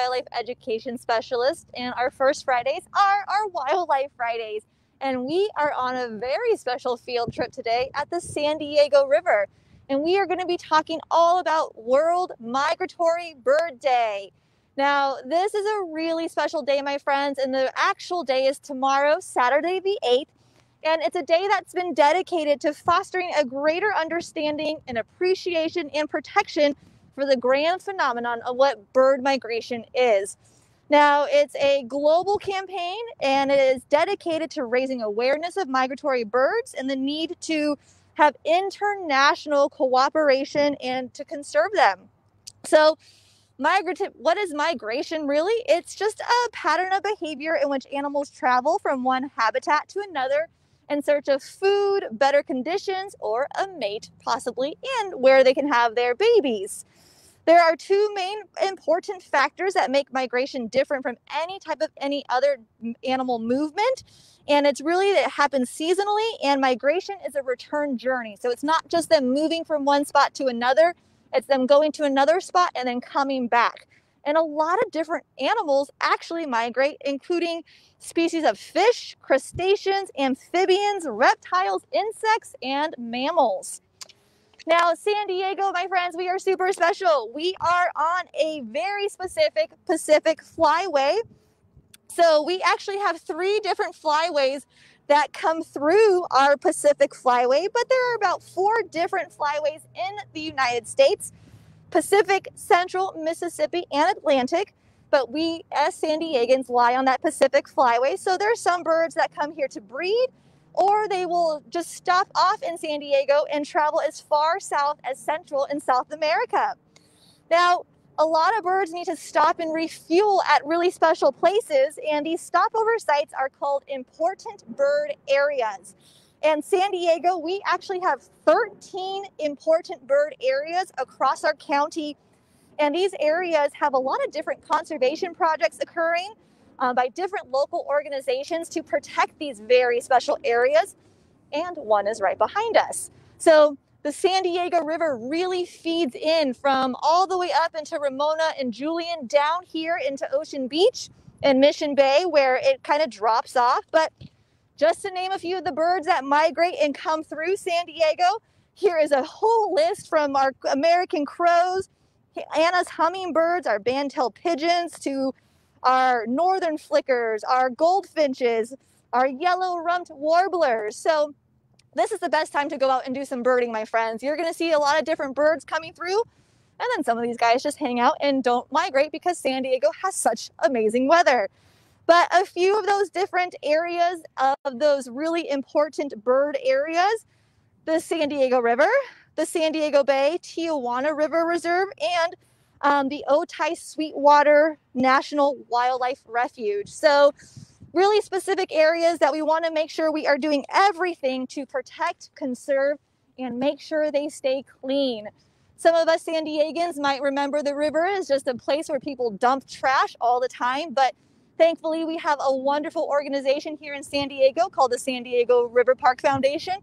wildlife education specialist, and our first Fridays are our Wildlife Fridays. And we are on a very special field trip today at the San Diego River. And we are going to be talking all about World Migratory Bird Day. Now, this is a really special day, my friends, and the actual day is tomorrow, Saturday the 8th. And it's a day that's been dedicated to fostering a greater understanding and appreciation and protection for the grand phenomenon of what bird migration is. Now, it's a global campaign and it is dedicated to raising awareness of migratory birds and the need to have international cooperation and to conserve them. So, migrative what is migration really? It's just a pattern of behavior in which animals travel from one habitat to another in search of food, better conditions, or a mate, possibly, and where they can have their babies. There are two main important factors that make migration different from any type of any other animal movement. And it's really that it happens seasonally, and migration is a return journey. So it's not just them moving from one spot to another, it's them going to another spot and then coming back. And a lot of different animals actually migrate, including species of fish, crustaceans, amphibians, reptiles, insects, and mammals. Now, San Diego, my friends, we are super special. We are on a very specific Pacific flyway. So, we actually have three different flyways that come through our Pacific flyway, but there are about four different flyways in the United States Pacific, Central, Mississippi, and Atlantic. But we, as San Diegans, lie on that Pacific flyway. So, there are some birds that come here to breed or they will just stop off in San Diego and travel as far south as Central and South America. Now, a lot of birds need to stop and refuel at really special places, and these stopover sites are called important bird areas. And San Diego, we actually have 13 important bird areas across our county. And these areas have a lot of different conservation projects occurring uh, by different local organizations to protect these very special areas. And one is right behind us. So the San Diego River really feeds in from all the way up into Ramona and Julian down here into Ocean Beach and Mission Bay, where it kind of drops off. But just to name a few of the birds that migrate and come through San Diego, here is a whole list from our American crows, Anna's hummingbirds, our band-tailed pigeons, to our northern flickers, our goldfinches, our yellow rumped warblers. So this is the best time to go out and do some birding, my friends. You're gonna see a lot of different birds coming through. And then some of these guys just hang out and don't migrate because San Diego has such amazing weather. But a few of those different areas of those really important bird areas, the San Diego River, the San Diego Bay, Tijuana River Reserve, and um, the Otay Sweetwater National Wildlife Refuge. So, really specific areas that we want to make sure we are doing everything to protect, conserve, and make sure they stay clean. Some of us San Diegans might remember the river is just a place where people dump trash all the time, but thankfully we have a wonderful organization here in San Diego called the San Diego River Park Foundation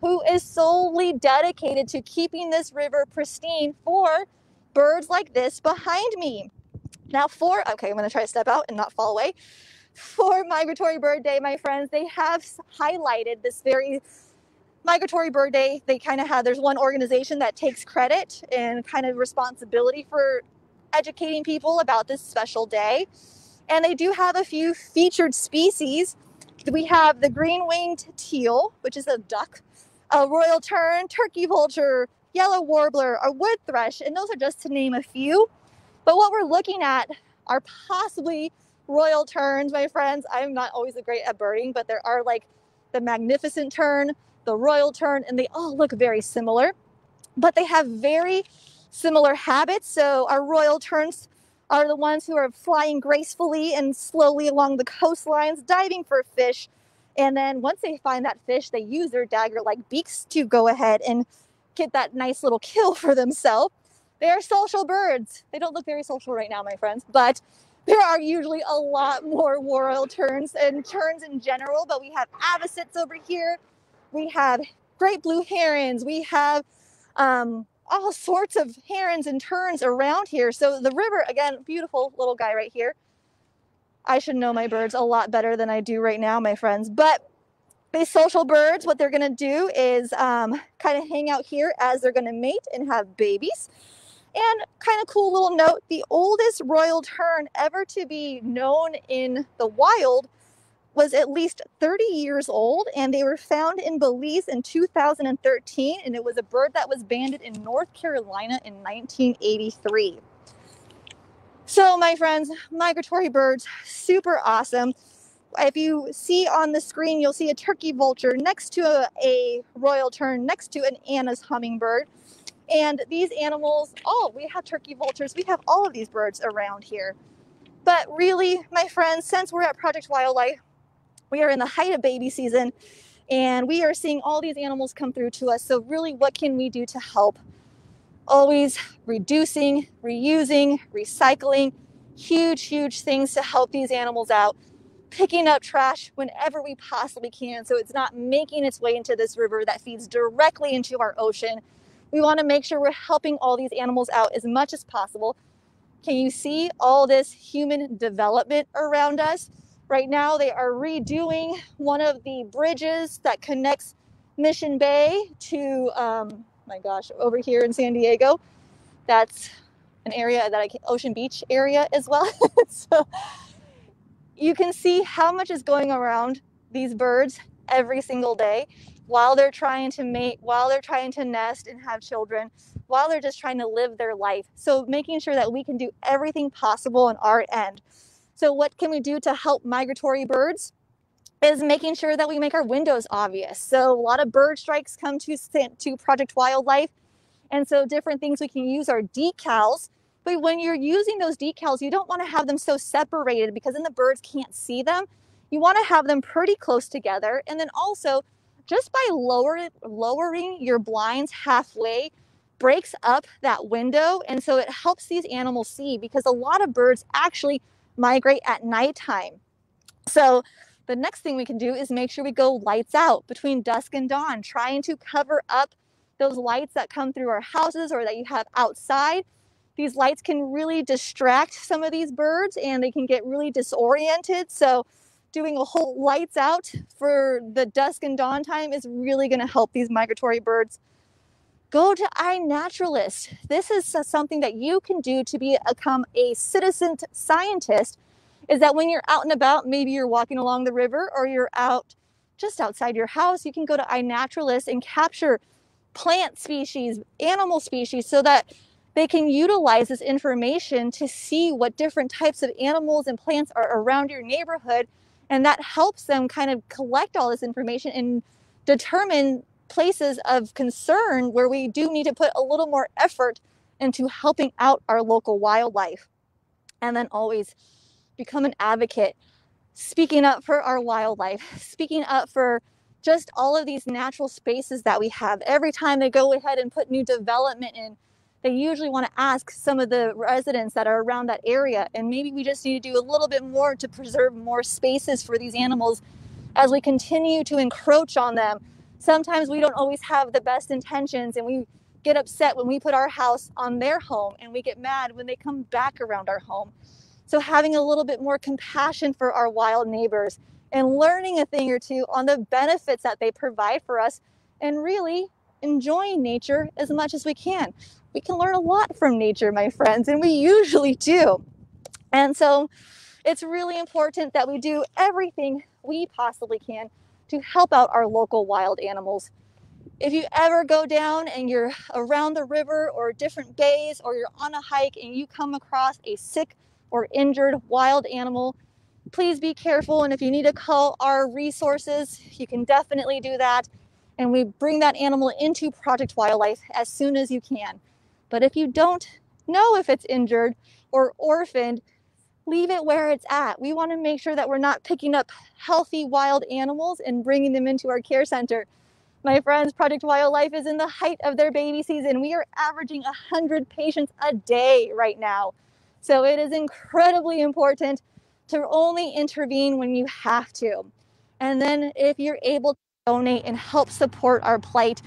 who is solely dedicated to keeping this river pristine for birds like this behind me. Now, for, okay, I'm to try to step out and not fall away. For Migratory Bird Day, my friends, they have highlighted this very Migratory Bird Day. They kind of have, there's one organization that takes credit and kind of responsibility for educating people about this special day. And they do have a few featured species. We have the green winged teal, which is a duck, a royal tern, turkey vulture, yellow warbler, or wood thrush, and those are just to name a few. But what we're looking at are possibly royal terns, my friends. I'm not always a great at birding, but there are like the magnificent tern, the royal tern, and they all look very similar, but they have very similar habits. So our royal terns are the ones who are flying gracefully and slowly along the coastlines, diving for fish. And then once they find that fish, they use their dagger like beaks to go ahead and get that nice little kill for themselves. They are social birds. They don't look very social right now, my friends, but there are usually a lot more royal terns and terns in general. But we have avocets over here. We have great blue herons. We have um, all sorts of herons and terns around here. So the river, again, beautiful little guy right here. I should know my birds a lot better than I do right now, my friends. But these social birds, what they're going to do is um, kind of hang out here as they're going to mate and have babies. And kind of cool little note the oldest royal tern ever to be known in the wild was at least 30 years old and they were found in Belize in 2013 and it was a bird that was banded in North Carolina in 1983. So my friends, migratory birds, super awesome. If you see on the screen, you'll see a turkey vulture next to a, a royal tern, next to an Anna's hummingbird. And these animals, oh, we have turkey vultures, we have all of these birds around here. But really, my friends, since we're at Project Wildlife, we are in the height of baby season and we are seeing all these animals come through to us. So, really, what can we do to help? Always reducing, reusing, recycling, huge, huge things to help these animals out. Picking up trash whenever we possibly can so it's not making its way into this river that feeds directly into our ocean. We want to make sure we're helping all these animals out as much as possible. Can you see all this human development around us? Right now, they are redoing one of the bridges that connects Mission Bay to, um, my gosh, over here in San Diego. That's an area that I can, Ocean Beach area as well. so you can see how much is going around these birds every single day while they're trying to mate, while they're trying to nest and have children, while they're just trying to live their life. So making sure that we can do everything possible on our end so, what can we do to help migratory birds? Is making sure that we make our windows obvious. So, a lot of bird strikes come to, to Project Wildlife. And so, different things we can use are decals. But when you're using those decals, you don't want to have them so separated because then the birds can't see them. You want to have them pretty close together. And then also, just by lower, lowering your blinds halfway, breaks up that window. And so it helps these animals see because a lot of birds actually migrate at nighttime. So the next thing we can do is make sure we go lights out between dusk and dawn, trying to cover up those lights that come through our houses or that you have outside. These lights can really distract some of these birds and they can get really disoriented. So doing a whole lights out for the dusk and dawn time is really going to help these migratory birds go to iNaturalist. This is something that you can do to become a citizen scientist. Is that when you're out and about, maybe you're walking along the river or you're out just outside your house, you can go to iNaturalist and capture plant species, animal species, so that they can utilize this information to see what different types of animals and plants are around your neighborhood. And that helps them kind of collect all this information and determine places of concern where we do need to put a little more effort into helping out our local wildlife. And then always become an advocate, speaking up for our wildlife, speaking up for just all of these natural spaces that we have. Every time they go ahead and put new development in, they usually want to ask some of the residents that are around that area. And maybe we just need to do a little bit more to preserve more spaces for these animals as we continue to encroach on them sometimes we don't always have the best intentions and we get upset when we put our house on their home and we get mad when they come back around our home. So, having a little bit more compassion for our wild neighbors and learning a thing or two on the benefits that they provide for us and really enjoying nature as much as we can. We can learn a lot from nature, my friends, and we usually do. And so, it's really important that we do everything we possibly can to help out our local wild animals. If you ever go down and you're around the river or different bays or you're on a hike and you come across a sick or injured wild animal, please be careful. And if you need to call our resources, you can definitely do that. And we bring that animal into Project Wildlife as soon as you can. But if you don't know if it's injured or orphaned, leave it where it's at. We want to make sure that we're not picking up healthy wild animals and bringing them into our care center. My friends, Project Wildlife is in the height of their baby season. We are averaging 100 patients a day right now. So it is incredibly important to only intervene when you have to. And then if you're able donate and help support our plight,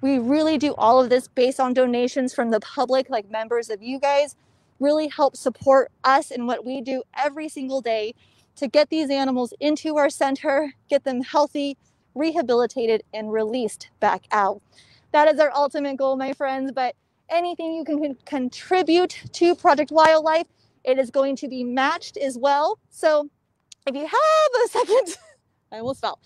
We really do all of this based on donations from the public, like members of you guys, really help support us in what we do every single day to get these animals into our center, get them healthy, rehabilitated, and released back out. That is our ultimate goal, my friends. But anything you can contribute to Project Wildlife, it is going to be matched as well. So if you have a second, I almost fell.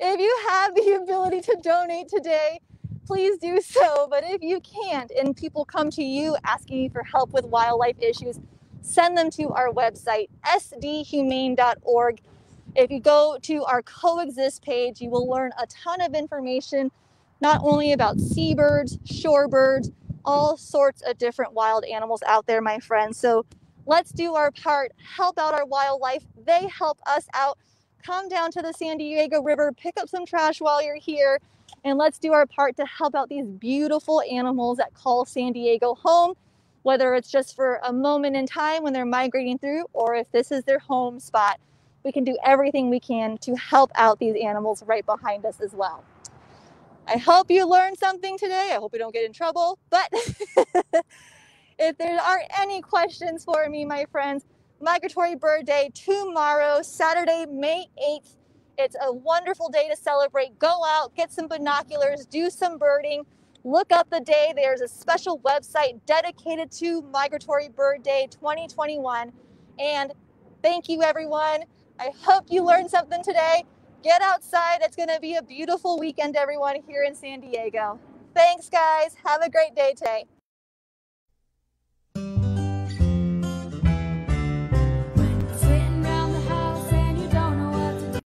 If you have the ability to donate today, please do so. But if you can't, and people come to you asking you for help with wildlife issues, send them to our website, sdhumane.org. If you go to our coexist page, you will learn a ton of information, not only about seabirds, shorebirds, all sorts of different wild animals out there, my friends. So let's do our part, help out our wildlife. They help us out. Come down to the San Diego River, pick up some trash while you're here, and let's do our part to help out these beautiful animals that call San Diego home, whether it's just for a moment in time when they're migrating through or if this is their home spot. We can do everything we can to help out these animals right behind us as well. I hope you learned something today. I hope you don't get in trouble. But if there are any questions for me, my friends, Migratory Bird Day tomorrow, Saturday, May 8th. It's a wonderful day to celebrate. Go out, get some binoculars, do some birding, look up the day. There's a special website dedicated to Migratory Bird Day 2021. And thank you, everyone. I hope you learned something today. Get outside. It's going to be a beautiful weekend, everyone, here in San Diego. Thanks, guys. Have a great day today.